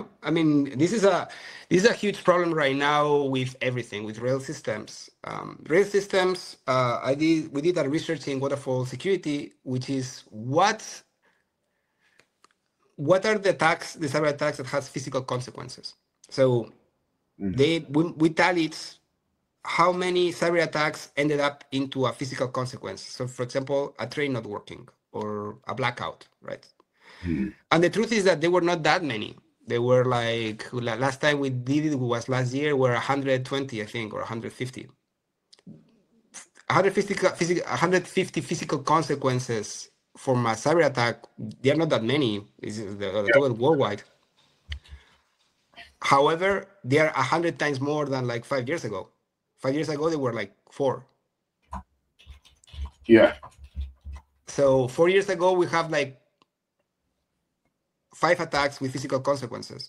know, I mean, this is a this is a huge problem right now with everything with rail systems. Um, rail systems. Uh, I did we did a research in waterfall security, which is what what are the attacks, the cyber attacks that has physical consequences. So mm-hmm. they we, we tallied how many cyber attacks ended up into a physical consequence. So, for example, a train not working or a blackout, right? Mm-hmm. And the truth is that there were not that many. They were like last time we did it was last year were 120, I think, or 150. 150, 150 physical consequences from a cyber attack. They are not that many. Is the, the total worldwide. However, they are a hundred times more than like five years ago. Five years ago, they were like four. Yeah. So four years ago, we have like five attacks with physical consequences.